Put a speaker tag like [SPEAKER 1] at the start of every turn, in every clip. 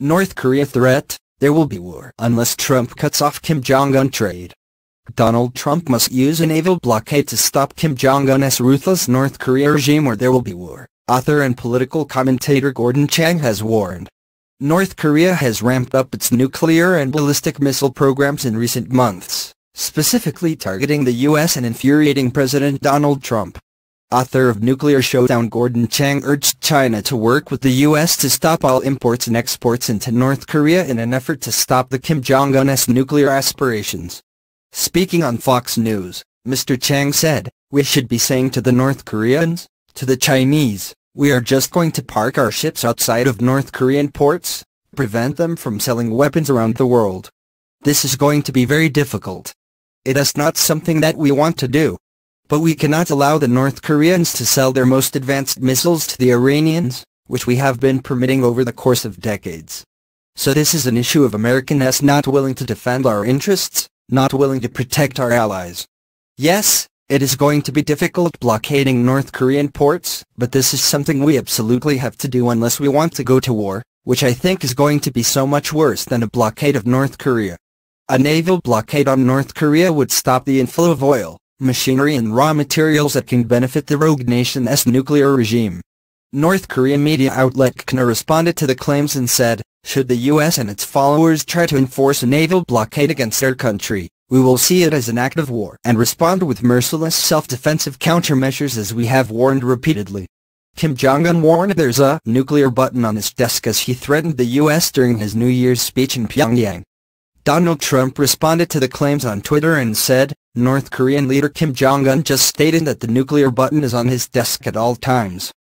[SPEAKER 1] North Korea threat, there will be war unless Trump cuts off Kim Jong-un trade. Donald Trump must use a naval blockade to stop Kim Jong-un's ruthless North Korea regime or there will be war, author and political commentator Gordon Chang has warned. North Korea has ramped up its nuclear and ballistic missile programs in recent months, specifically targeting the U.S. and infuriating President Donald Trump. Author of Nuclear Showdown Gordon Chang urged China to work with the U.S. to stop all imports and exports into North Korea in an effort to stop the Kim Jong-un's nuclear aspirations. Speaking on Fox News, Mr. Chang said, We should be saying to the North Koreans, to the Chinese, we are just going to park our ships outside of North Korean ports, prevent them from selling weapons around the world. This is going to be very difficult. It is not something that we want to do. But we cannot allow the North Koreans to sell their most advanced missiles to the Iranians, which we have been permitting over the course of decades. So this is an issue of Americanness not willing to defend our interests, not willing to protect our allies. Yes, it is going to be difficult blockading North Korean ports, but this is something we absolutely have to do unless we want to go to war, which I think is going to be so much worse than a blockade of North Korea. A naval blockade on North Korea would stop the inflow of oil, machinery and raw materials that can benefit the rogue nation's nuclear regime. North Korean media outlet KNA responded to the claims and said, should the U.S. and its followers try to enforce a naval blockade against their country, we will see it as an act of war and respond with merciless self-defensive countermeasures as we have warned repeatedly. Kim Jong-un warned there's a nuclear button on his desk as he threatened the U.S. during his New Year's speech in Pyongyang. Donald Trump responded to the claims on Twitter and said, North Korean leader Kim Jong-un just stated that the nuclear button is on his desk at all times.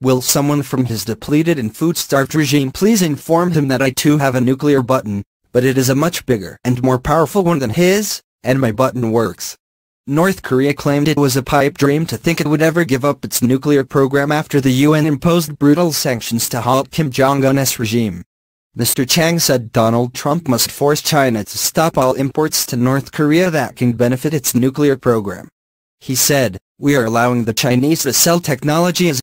[SPEAKER 1] Will someone from his depleted and food-starved regime please inform him that I too have a nuclear button, but it is a much bigger and more powerful one than his, and my button works. North Korea claimed it was a pipe dream to think it would ever give up its nuclear program after the UN imposed brutal sanctions to halt Kim Jong-un's regime. Mr. Chang said Donald Trump must force China to stop all imports to North Korea that can benefit its nuclear program. He said, we are allowing the Chinese to sell technology as